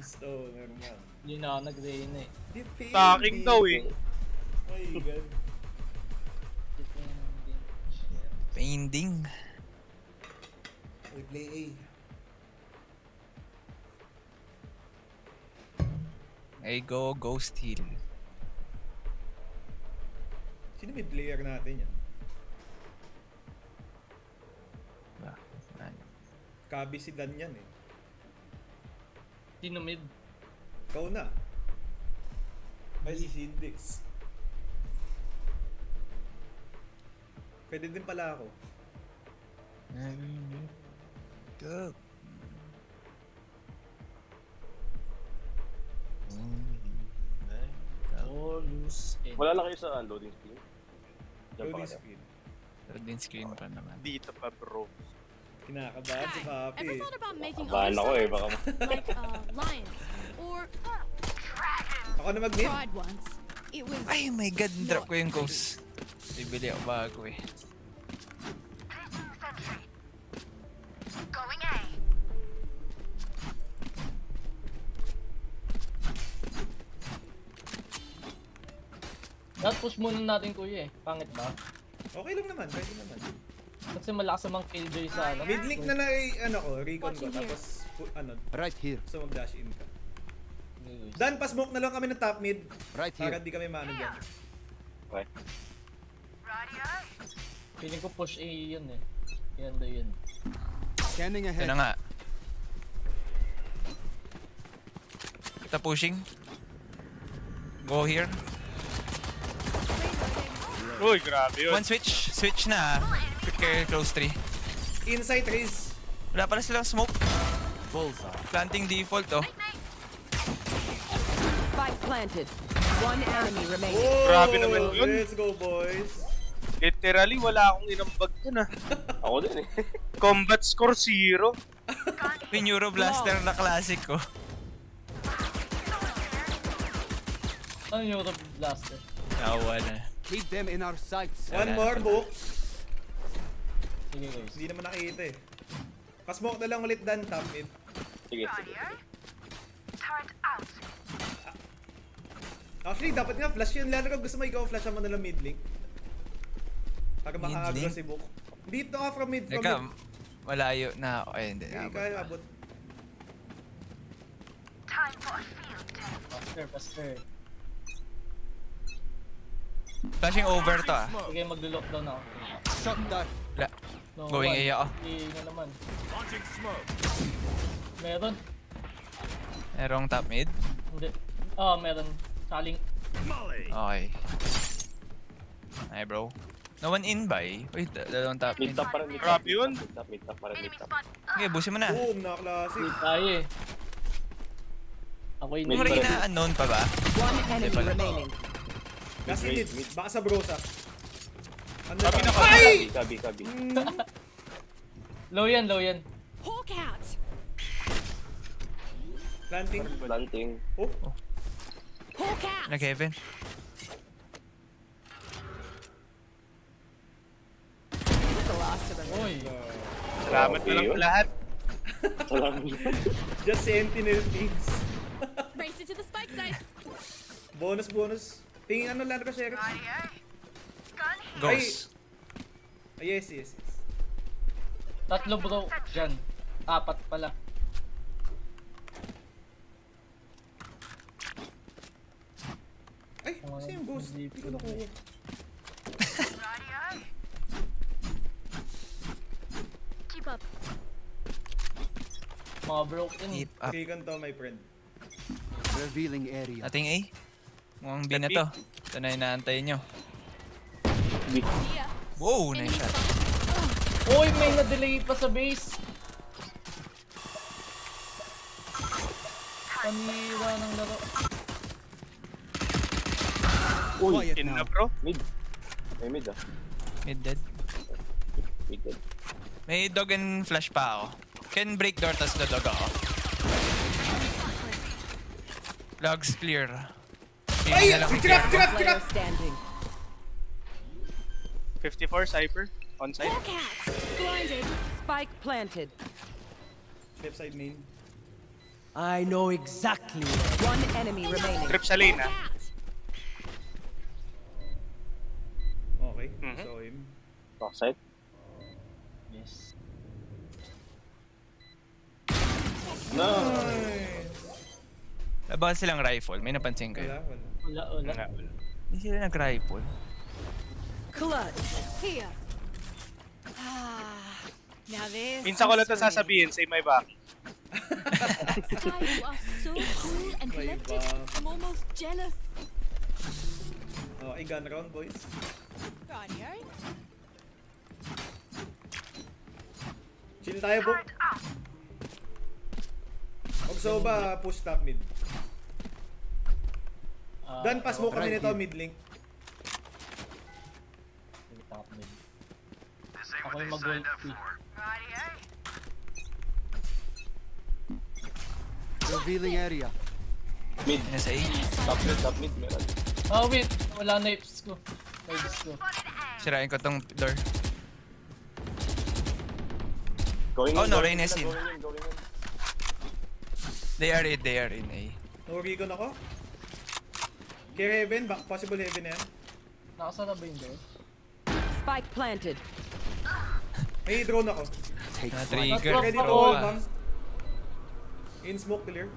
Stoner man. Hindi na ako nag-rain eh. Taking daw eh. My God. Painting. We play A. Ay, go, Ghost Hill. Sino may player natin yan? Ano? Kabi si Dan yan eh. Sino mid? Ikaw na. Ay si Sindix. Pwede din pala ako. Go. Loose end. Wala lang kayo sa loading screen. Diyan Loading screen. Loading screen pa naman. Dito pa bro. Kinakabahan si Papi Ever thought about making Kabahan ako eh, baka like uh, lions or Ako na mag-mid. tried once. It was Ay, my god, drop ko yung ghost. Bibili ako bago eh. Going A. Not push muna natin kuya eh. Pangit ba? Okay lang naman, pwede naman. Kasi malakas namang killjoy sa ano. Mid link na na ano ko, recon ko. Tapos, ano, Right here. gusto mag-dash in ka. Dan, pa-smoke na lang kami ng top mid. Right Para here. di kami maano dyan. Okay. Feeling ko push A yun eh. Yan daw yun. Scanning ahead. na nga. Kita pushing. Go here. Uy, grabe yun. One switch. Switch na. ah. Prepare close 3. Inside raise. Wala pala silang smoke. Bullseye. Planting default oh. Spike planted. One enemy remaining. Oh, Grabe naman yun. Let's go, boys. Literally, wala akong inambag dun ah. Ako din eh. Combat score zero. Yung Euro Blaster na classic ko. Ano yung Europe Blaster? Nawa na. Keep them in our sights. One more book. Sige guys. Hindi naman nakita eh. Pa-smoke na lang ulit Dan, top mid. Sige, sige. Turret out. Actually, dapat nga flash yun. Lalo kung gusto mo ikaw, flash mo na lang mid link. Para makaagro si Book. Dito ka from mid, from Teka, mid. malayo na ako. Ay, hindi. Hindi kaya abot. Time for a field test. Faster, faster. Flashing over to ah. Sige, maglo-lockdown ako. Shot that. No, Going one. A ako. A na naman. Meron? Merong top mid. Hindi. Ah, meron. Saling. Okay. Ay bro. No one in ba eh? Wait, da- dalawang top Mid mid. top pa rin, mid top. Grabe yun. Mid top, mid top pa rin, mid top. Okay, busin mo na. Boom, na classic. Hindi tayo eh. Ako yun. Yung Mid. Reyna unknown pa ba? One enemy remaining. Mid, mid. baka sa brosa. Ano Sabi na. Ay! Kabi, kabi, kabi. Mm, Low yan, low yan. Hawk out. Planting. Planting. Oh, Hawk out. Na Kevin. Last. Uy. Salamat na lang lahat. Salamat. just sentinel things. Race into the spike site. bonus, bonus. Tingin ano. Gun here. Ghost. Ah, yes, yes, yes. Tatlo bro. Diyan. Apat pala. Ay, kasi yung ghost. Hindi ko nakuha. Keep up. Mga broken. Keep up. Kikan to, my friend. Revealing area. Ating A. Mukhang B na to. Ito na inaantay nyo. Yeah. Wow, nice shot. Uy, may na-delay pa sa base. Panira ng laro. Uy, In na bro. mid. May mid ah. Mid dead. Mid dead. May dog and flash pa ako. Can break door tas the dog ako. Logs clear. Ay! Player trap! standing. 54 Cypher. On site. Blinded. Spike planted. Left side main. I know exactly. One enemy remaining. Trip sa lane, ah. Okay, Mhm. so him. Backside. Yes. No. Laban silang rifle. May napansin kayo. wala. Wala, wala. Wala, wala. Hindi sila nag-rifle. Clutch. Here. Ah. Now this. Minsan ko lang ito sasabihin, say my back. Sky, you are so cool and collected. I'm almost jealous. Okay, gun round, boys. Radio. Chill tayo, book. Out. Ogso ba push top mid? Ah, Dan, pass mo kami nito mid link. top mid. Ako yung mag-gold key. Radio. Revealing area. Mid. NSA. Top mid, top mid. Meron. Oh, wait. Wala na ips ko. Knives ko. Sirain ko tong door. Going Oh, in, no, Reyna is in. They are in, they are in A. Nuricon ako. Kay Heaven, back possible Heaven na yan. Nakasara ba yung door? Spike planted. May drone ako. Take Na trigger. Ready to hold bang. In smoke clear.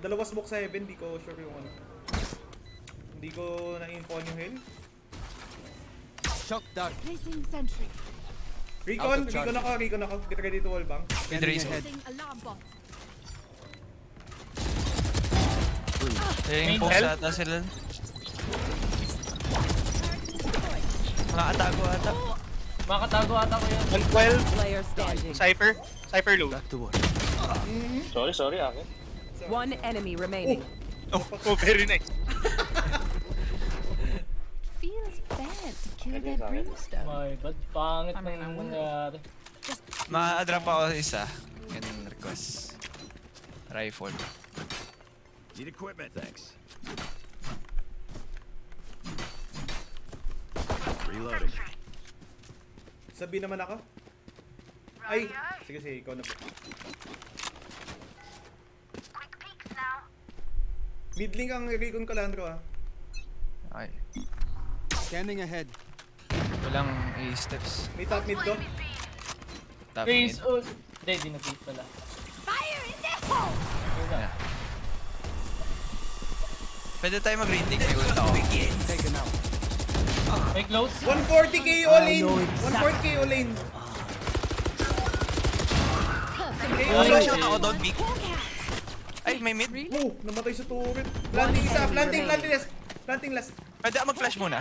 Dalawa smoke sa Heaven, di ko sure yung ano. Hindi ko na-info yung hill. Shock dart. Placing sentry. Recon, recon ako, recon ako. Get ready to hold bang. With alarm bot. Yung post ata sila. Nakatago ata. Makatago ata ko yun. 112, Player standing. Cypher. Cypher low. Back to work. Sorry, sorry, akin. One enemy remaining. Oh, oh, very nice. Feels bad to kill that brimstone. My bad. Pangit na yung nangyari. Ma-drop ako isa. Ganun request. Rifle. Need equipment, thanks. Reloading. Sabi naman ako. Ay, sige sige, ikaw na po. Quick peeks now. Mid link ang recon ko, Landro ah. Ay. Scanning ahead. Walang A steps. May top mid to. Top Face mid. ult. Hindi, di na-beat pala. Fire in the hole! Yeah. Pwede tayo mag-retake. May ult ako. Taken out. May close. 140k all in! 140k all in! Ay, Ay, shot ako doon, out. Ay, may mid. Oh, namatay sa turret. Planting isa, planting, planting last. Planting last. Pwede ako mag-flash muna.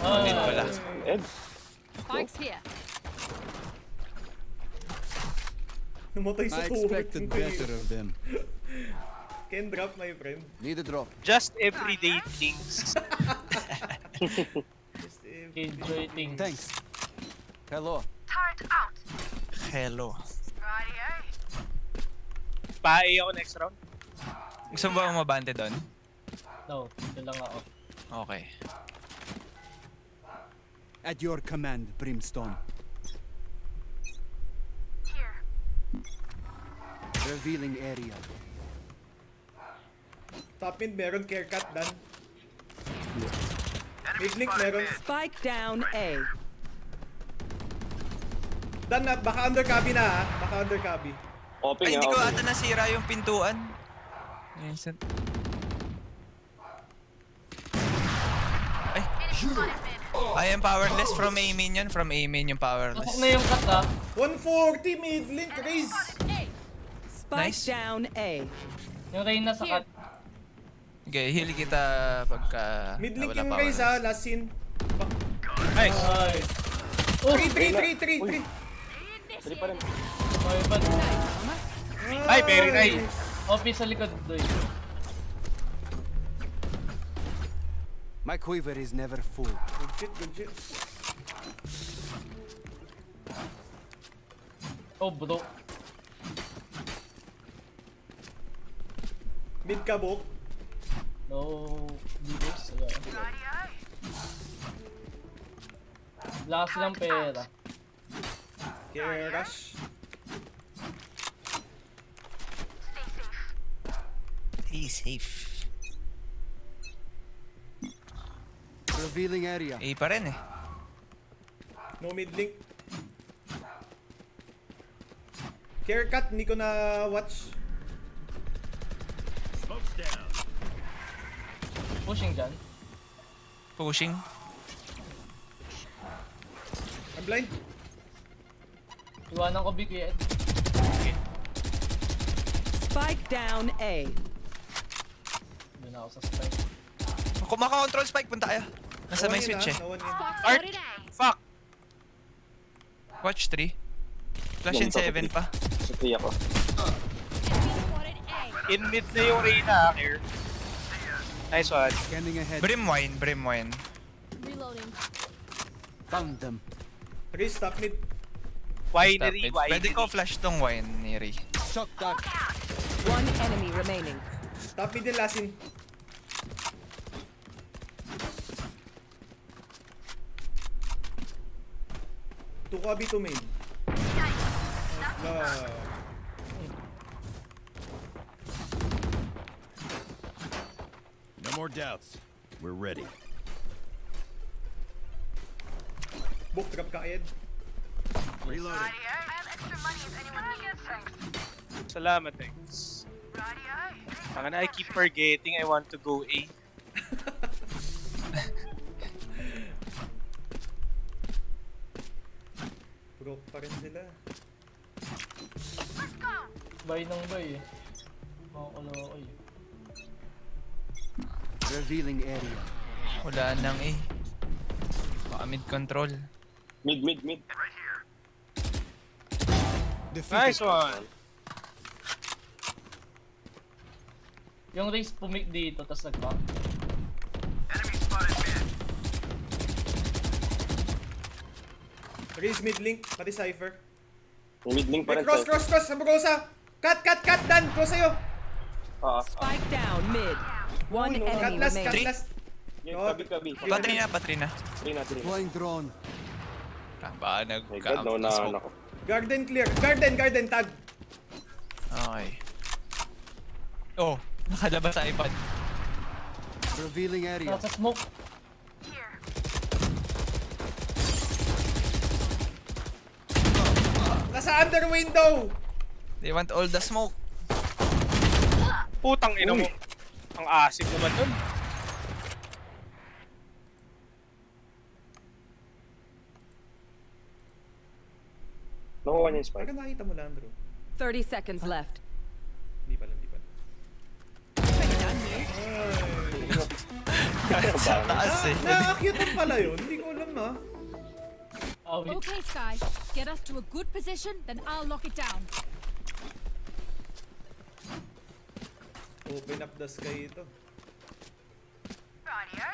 Ah. Mid pala. Ed. Spikes here. Namatay sa I turret. expected yung better of them. Can drop, my friend. Need a drop. Just everyday things. Enjoy things. Thanks. Hello. Turret out. Hello. Radio. Pa-A ako next round. Gusto mo ba umabante doon? No, dito lang ako. Okay. At your command, Brimstone. Here. Revealing area. Top mid meron, care cut, dan. Mid link meron. Spike down A. Dan, na, baka under cubby na ha. Baka under cubby. Open Ay, hindi ko ata nasira yung pintuan. Minsan. Ay. I am powerless from A main yun. From A main yung powerless. Pasok na yung cut ah. 140 mid link, raise! Spike Nice. down A. Yung Reyna sa cut. Okay, heal kita pagka Mid link nawala yung less. ha, last scene. Nice. Oh, 3, 3, 3, 3, 3. Dali pa rin. my bad. Ay, very nice. Office sa likod doy. My quiver is never full. Good shit, good shit. Oh, bro. Mid ka, Bok. No digos. Ayan. Wala silang pera. Care rush. Be safe. Revealing area. A pa rin eh. No mid link. Haircut, hindi ko na watch. Smoke's down. Pushing dyan. Pushing. I'm blind. Iwanan ko big Ed. Spike down A. Doon ako sa spike. Kung maka-control spike, punta kayo. Nasa No may switch ah. eh. No Art! Fuck! Watch 3. Flash in 7 pa. Sa kaya ko. Enemy spotted A. In mid na yung Reyna, ah, here. Nice one. Scanning ahead. Brim wine, brim wine. Reloading. Found them. Okay, stop mid. Winery, Stop it. Pwede winery. ko flash tong wine ni Ray. Shock dart. One enemy remaining. Stop mid yung lasin. Two copy, two main. Ah. No more doubts. We're ready. Book trap ka, Ed. Reloading. I have extra money if anyone needs. Thanks. Salamat, thanks. Radio. Ang I keep forgetting I want to go A. Broke pa rin sila. Let's go. Buy ng buy eh. Makakaloko eh. Revealing area. Wala nang eh. Baka mid control. Mid, mid, mid. Nice one! Yung race pumik dito, tas nag-back. Raise mid link, pati Cypher. Mid link pa rin. cross, cross, cross! Sabagosa! Cut, cut, cut! Dan! Cross sa'yo! Ah, ah. Spike down mid. One Cut enemy last, cut remaining. last! Yung Oh, kabi, kabi. Patri na, patri na. Three na, three na. Deploying drone. Ah, My God, no na nagka-smoke. ako. Garden clear. Garden, garden, tag. Okay. Oh, nakalabas sa iPad. Revealing area. Nasa smoke. Here. Nasa under window! They want all the smoke. Putang ina mo. Ang asik naman dun. Nakuha niya yung spike. Parang nakita mo lang, bro. 30 seconds left. Hindi pala, hindi pala. Sa taas eh. Nakakita pala yun. Hindi ko alam ah. Ah. Okay, Sky. Get us to a good position, then I'll lock it down. Open up the sky ito. Radio.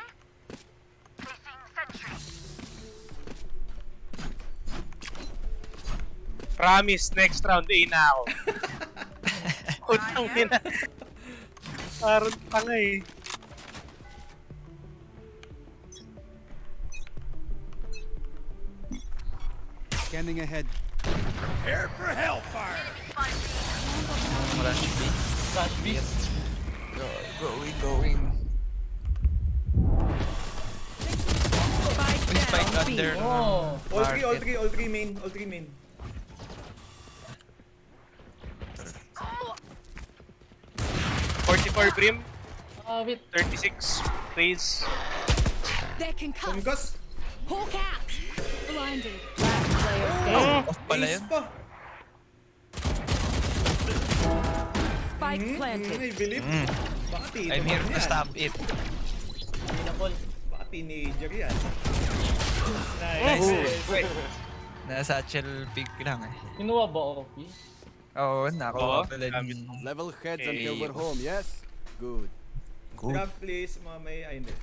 Placing sentry. Promise, next round A na ako. Putang ina. Parang tanga eh. Scanning ahead. Prepare for hellfire. Rush B. Flash beast. Go, going, going. Spike B. under. Oh. All three, all three, all three main, all three main. Forty-four Brim, Ah, wait. 36 Raze. They're concussed. Tumkas! Hawk out. Blinded. Last player. Off pala Ace yun. pa! Spike Hmm, planted. I believe. Mm. Tito I'm here to stop it. Pinapol. Baka teenager yan. Oh. Nice. Nasa-satchel pick lang eh. Kinuha ba ako, P? Oo, nakuha pala ni... Level heads Okay. until we're home, yes? Good. Good. Drop please, mga may... Ay, hindi.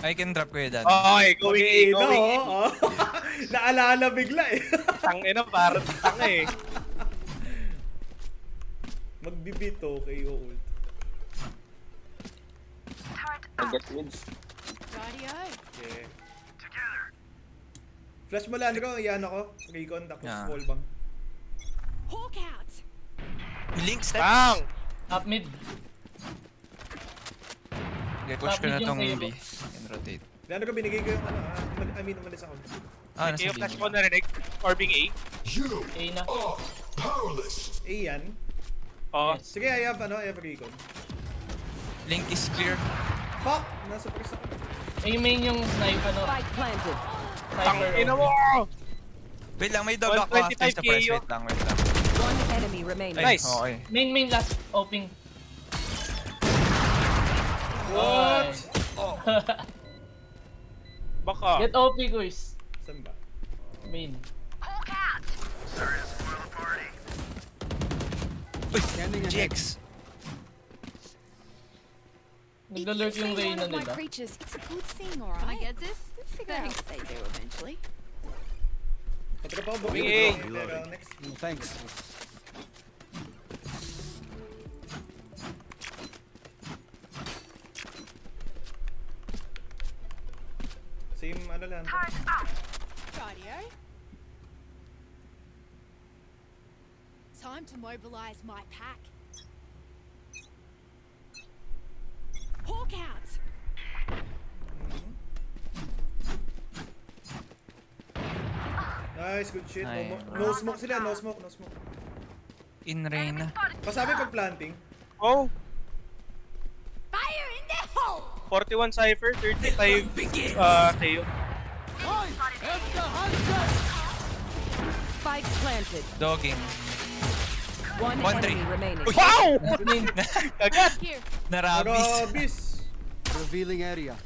I can drop ko yun, Dan. Okay, going A, Okay, no, going oh. Naalala bigla eh. Tang ina, parang tanga eh. Magbibito kay ult. Turret I out. get. Radio. Okay. Flash mo lang, Andro. Iyan ako. Recon, tapos Yeah. wall bang. Hawk out. Link steps. Bang! Top mid. Okay, push ko na yung tong. B. And rotate. Lalo ko binigay ko yung ano, ah, I mean, umalis ako. Ah, nasa B. flash ko narinig. Orbing A. A na. Eh, yan. Oo. Yes. Sige, I have, ano, I have recon. Link is clear. Fuck! Nasa press ako. A main yung snipe ano. Spike planted. Tang ina mo! Wait lang, may dog ako after 125 sa press. KO. Wait lang, wait lang. One enemy remaining. Nice. Okay. Main main last opening. What? Baka. Get OP guys. Saan ba? Main. Uy, Scanning ahead. GX. Naglalurk yung Reyna nila. creatures, it's a good thing, alright? Can I get this? We'll figure out what they do eventually. Next. Thanks. Same, ano lang. Rightio. To mobilize my pack. Hawk out! Nice, good shit. No, Ay. mo- no smoke sila, no smoke, no smoke. In rain. Pasabi pag planting. Oh! Fire in the hole! 41 Cypher, 35 uh, Teo. Spike planted. Dogging. One, One, enemy three. remaining. Wow! Main. Kagat! Here. Narabis. Arabis! Revealing area.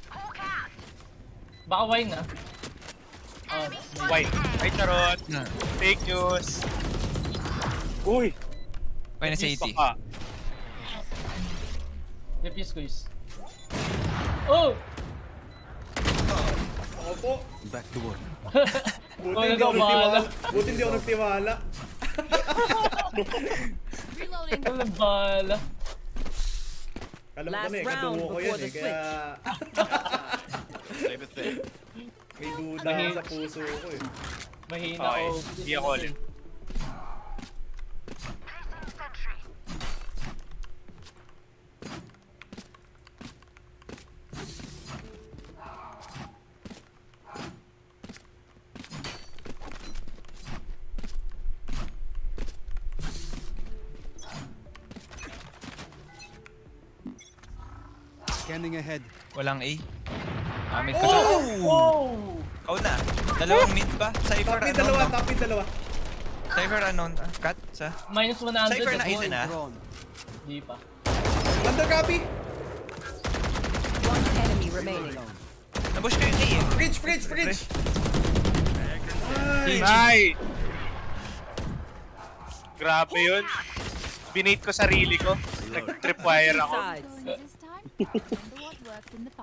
Baka wine na. Oh, main. White. Ay, charot. Fake news. Uy! Sa 80. Baka. Defuse guys. Oh! Ako po. Back to work. Buti Wala hindi ako nagtiwala. Buti hindi ako nagtiwala. Reloading. Walang bala. Alam ko Last na eh, round kadugo ko the eh. Kaya Save a thing. may duda sa puso ko eh. Mahina Okay, oh. hindi ako ulit. Scanning ahead. Walang A. Ah, mid ko to. Oh! Ikaw na. Dalawang mid pa. Cypher Top mid unknown. dalawa, top mid dalawa. Cypher unknown. Ah, Cut sa. Minus 100. Cypher na isa na. Drone. Di pa. Under copy! One enemy remaining. Nabush ko yung A eh. Fridge, fridge, fridge! Ay! Grabe yun. Binate ko sarili ko. Nag-tripwire ako.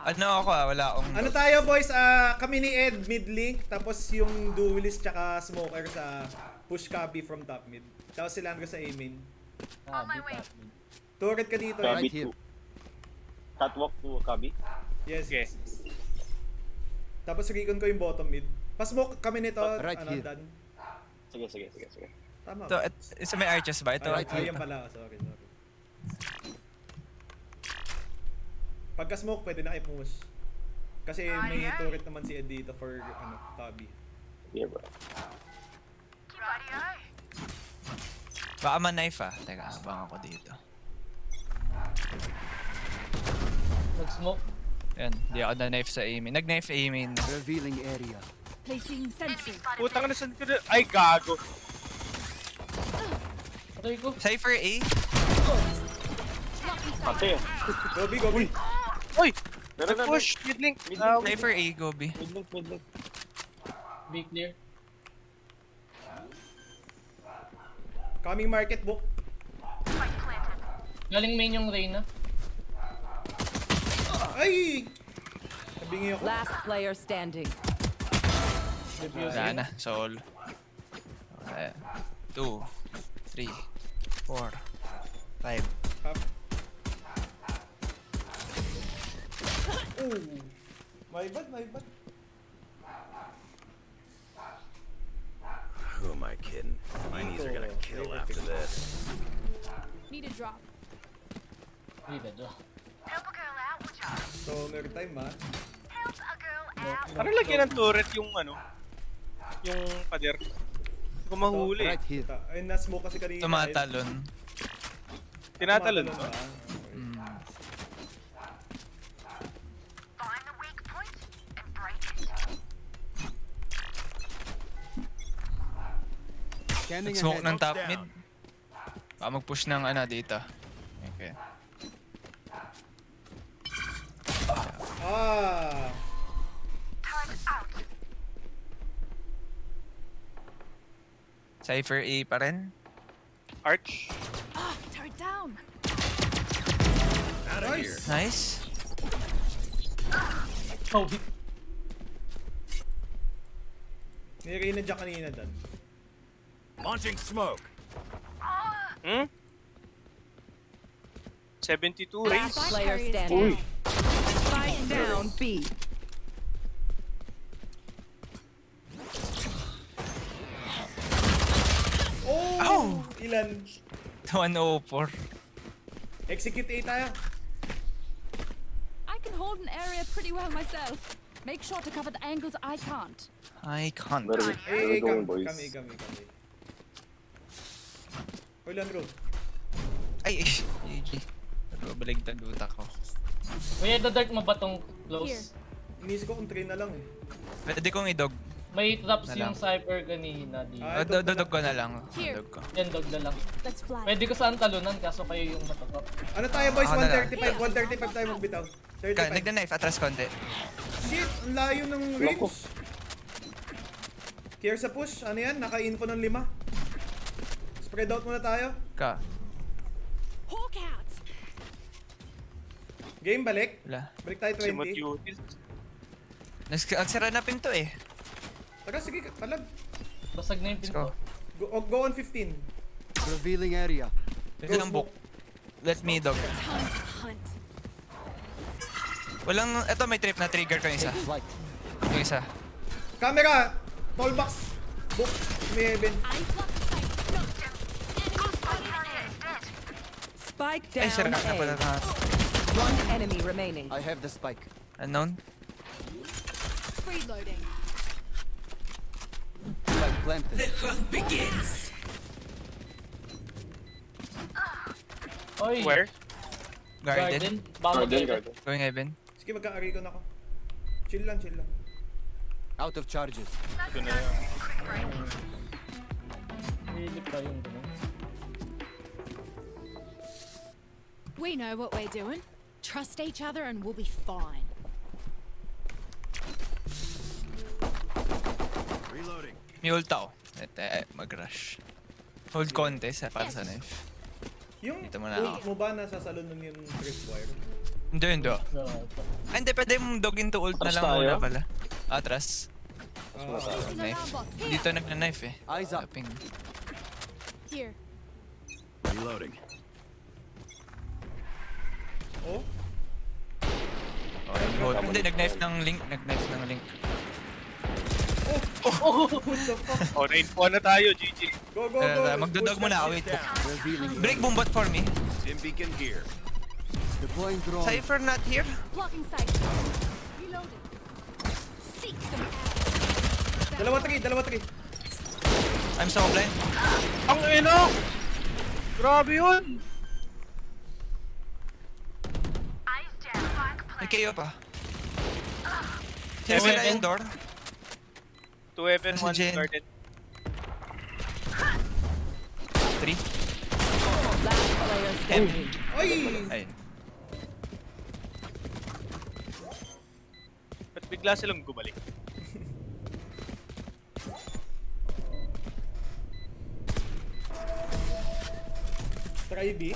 Ano ako ah, wala akong... Ano tayo boys, ah kami ni Ed mid link, tapos yung duelist tsaka smoker sa push copy from top mid. Tapos sila ko sa A main. Ah, di pa. Turret ka dito. Copy Right here. to. Catwalk to Kabi. Yes, Okay. yes, yes. Tapos recon ko yung bottom mid. Pa-smoke kami nito, Right ano, here. Dan. Sige, sige, sige, sige. Tama Ito, ba? et, isa may arches ba? Ito. Ay, right here. yan pala. Sorry, sorry. Pagka smoke, pwede na i-push. Kasi may turret naman si Ed dito for ano, copy. Yeah, bro. Baka man-knife ah. Teka, abang ako dito. Nag-smoke. Yan, di ako na-knife sa A main. Nag-knife A main. Revealing area. Placing sentry. Putang na saan ko na... Ay, gago. Patay ko. Cypher A? Ate, Gobi, gobi. Uy! meron na. Push! Mid-link! Ah, Cypher A, Gobi. Midlink, midlink. Be clear. Coming market book. Galing main yung Reyna. Ay! Nabingi ako. Last player standing. Wala na, Sol. Okay. Two, three, four, five. Half. Oh! My bad, my bad. Who am I kidding? My knees are gonna kill after this. drop. Uy, medyo. Help a girl out, would ya? Stoner time ha. Help a girl out. Parang lagyan ng turret yung ano, yung pader. Hindi ko mahuli. Right here. Ta- Ay, na-smoke kasi kanina. Tumatalon. Tinatalon Tumatalon ba? Scanning ahead. ng top mid. Baka mag-push ng ano dito. Okay. Ah! Cypher A pa rin. Arch. Ah, turret down. Out of Nice. here. Nice. Oh, Nirina dyan kanina dan. Launching smoke. Hmm? 72 Last race. player standing. down. Spike down B. Oh! Ilan? 104. Execute A tayo. I can hold an area pretty well myself. Make sure to cover the angles I can't. I can't. Where are we, where are we going, kami, boys? kami, kami, kami. Hoy, Landro. Ay, GG. Pero baligtad utak ko. Kuya, dadart mo ba tong Here. close? Inisip ko kung train na lang eh. Pwede kong idog. May traps yung cypher kanina di. Ah, Oh, dodog ko na lang. Dodog ko. Yan, dog na lang. Let's fly. Pwede ko saan talunan, kaso kayo yung matatrap. Ano tayo boys? Ako na lang. 135. 135 tayo magbitaw. Ka, 35. nagna-knife, atras konti. Shit! Ang layo ng range. Care sa push. Ano yan? Naka-info ng lima. Spread out muna tayo. Ka. Hawk out. Game, balik. Wala. Balik tayo Simot 20. util. Nags- Nagsara na pinto eh. Tara, sige, talag. Basag na yung pinto. go. Go, oh, go on 15. Revealing area. Pwede lang book. Let me dog. Walang, eto may trip na trigger ko yung isa. Yung isa. Camera! Tall box! Book! May heaven. Spike Ay, down na pala A. na. One enemy remaining. I have the spike. Unknown? Reloading. Spike planted. Oy, Where? Garden. Garden. Baka Garden, garden. garden. Going heaven. Sige, magka-array na ako. Chill lang, chill lang. Out of charges. Ito na yun. Hilip pa yung We know what we're doing. Trust each other and we'll be fine. Reloading. May ult ako. At eh, mag-rush. Hold contest eh, para sa knife. Yung Dito ult mo ba nasa salon nun yung tripwire? Hindi, hindi. So, Ah, hindi, pwede mong dog into ult na lang tayo? muna pala. Atras. Using Knife. alarm bot. Here. Dito nagna-knife eh. Eyes up. Tapping. Here. Reloading. Oh? Oh, hold. Hindi, nag-knife ng link. Nag-knife ng link. What the fuck? Oh, na-info na tayo, GG. Go, go, Uh, go! magdodog Push muna shit. Wait. Break area. bombot for me. Sim beacon here. Deploying drone. Cypher not here. Blocking sight. Reloading. Seek them out. Dalawa three, dalawa three. I'm so blind. Ang ino! Grabe yun! Eyes down. Spike May. KO pa. Sino sila yung door? 2 heaven, 1 Jen. garden. 3. Last player standing. Ay! Ay. Ba't bigla silang gumalik? Try B.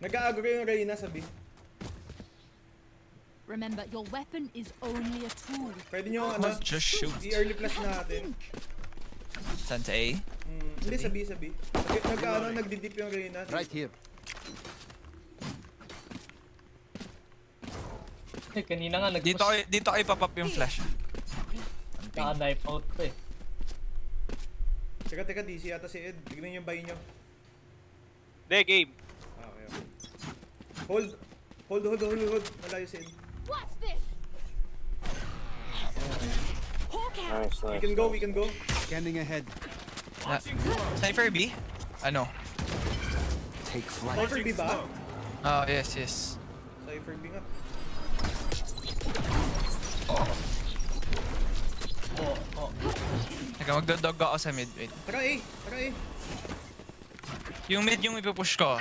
Nag-a-agree yung Reyna sa B. Remember, your weapon is only a tool. Pwede nyo, ano, Just shoot. i-early flash natin. Saan sa A? Hmm, hindi, sa B, sa B. Nag- Nag-ano, nagdi-dip yung Reyna. Right here. kanina nga Dito nag-push. kayo, dito kayo papap yung flash. Naka-knife out pa eh. Teka, teka, DC yata si Ed. Tignan yung buy nyo. De, game. Okay, okay. Hold. Hold, hold, hold, hold. Malayo si Ed. What's this? Nice, We can go, we can go. Scanning ahead. Na, Cypher B? Ano? Take flight. Cypher B ba? Oh, yes, yes. Cypher B nga. Oh, oh. Teka, magdodog ako sa mid. Wait. Tara A, tara A. Yung mid yung ipupush ko.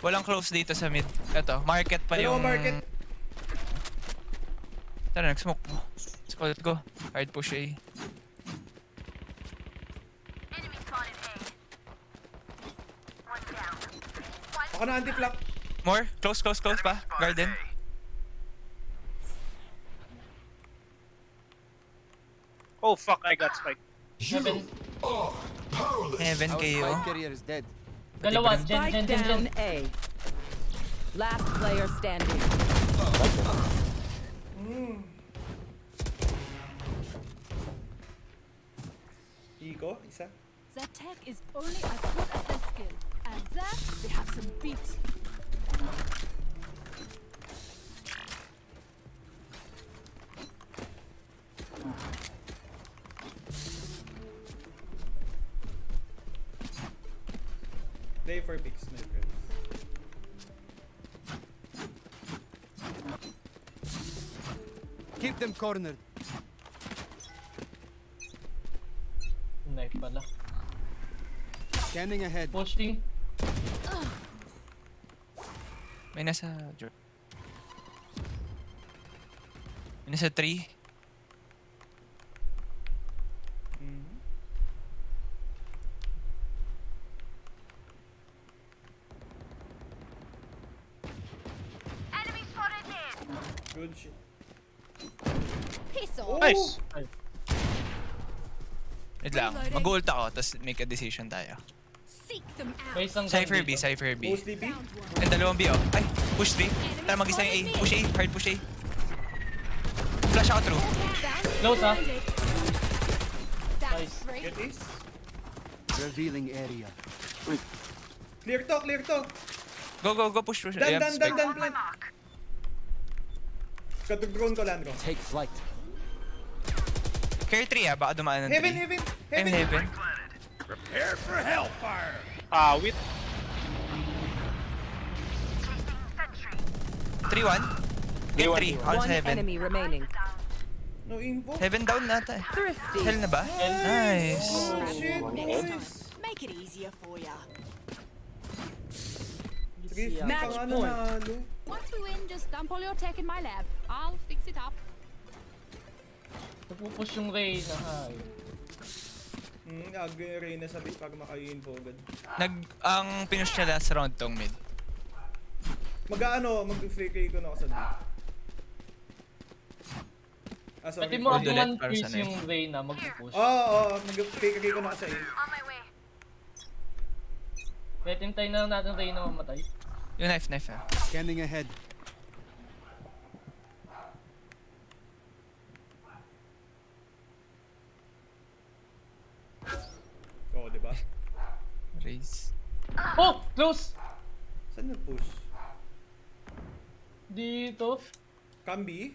Walang close dito sa mid. Ito, market pa Dalawa yung... market. Tara, nag-smoke mo. Squad ko. Hard push A. Enemy spotted A. One down. One Baka na anti-flank. More? Close, close, close pa. Garden. Oh, fuck, I got spike. Heaven. Heaven Our kayo. spike carrier is dead. Dalawa. Gen, Spike gen, gen, gen. down A. Last player standing. Iko, isa. Their tech is only as good as their skill. And there, they have some beat. Play for picks, my friend. Keep them cornered. Knife pala. Scanning ahead. Pushing. May nasa... Jor- May nasa 3. Mhm. enemy spotted mid. Good shit. Piss Oh! off. Nice. Wait lang. Reloading. Mag-ult ako, tapos make a decision tayo. Isang gun Cypher B. Cypher B. Mostly B. And dalawang B oh. Ay, push 3. Tara, mag-isa yung A. Push A, hard push A. Flash ako through. Close, ah. That's Nice. Get ace. Revealing area. Clear to, clear to. Go, go, go, push, push. Dan, dan, dan, dan, plant. Katug-drone ko, Landro. Take flight. Carry 3 ah, baka dumaan ng 3. Heaven, heaven, Heaven, heaven. heaven. Prepare for hellfire. Ah, with 3-1. Get 3, on One sa heaven. enemy remaining. No info. Heaven down nata eh. Thrifty. Hell na ba? Nice. Oh, shit, nice. Make it easier for ya. Match nga point. Once we win, just dump all your tech in my lab. I'll fix it up. Napupush yung Reyna. Ay. Hmm, gagawin rin na sa base para maka-info agad. Nag, ang pinush niya last round tong mid. Mag-ano, mag-flicker ko na ako sa D. Ah, sorry. Pwede mo ako man freeze yung Reyna magpupush. Oo, oo, oo, mag-flicker ko na ako sa A. Pwede hintayin na lang natin Reyna mamatay. Yung knife, knife ah. Scanning ahead. Oo, di ba? Raise. Oh! Close! Saan nag-push? Dito. Kambi?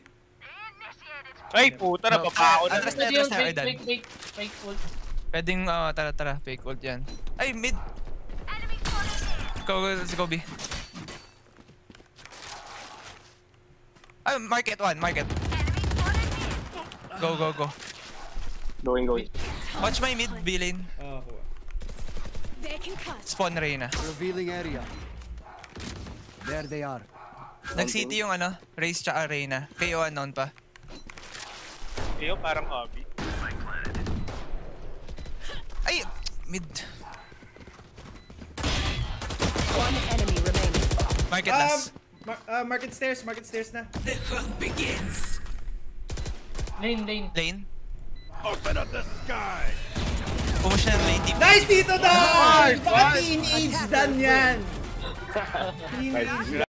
Ay, puta na, Oh, babao na. atras na, atras na, fake, Aidan. fake, fake, fake ult. Pwedeng, ah, tara, tara, fake ult yan. Ay, mid! Go, go, si Kobe. Ay, market one, market. Go, go, go. Going, going. Watch my mid, B-lane. Ah, ako. ah. They can cut. Spawn Reyna. Revealing area. There they are. Nag-city yung ano, Raze tsaka Reyna. KO unknown pa. Kayo parang hobby. Ay! Mid. One enemy remaining. Market Um, last. mar- ah, market stairs, market stairs na. Lane, lane. Lane. Open up the sky. Pumush na ng lane deep. Nice dito, Dan! Baka teenage Dan yan! Teenage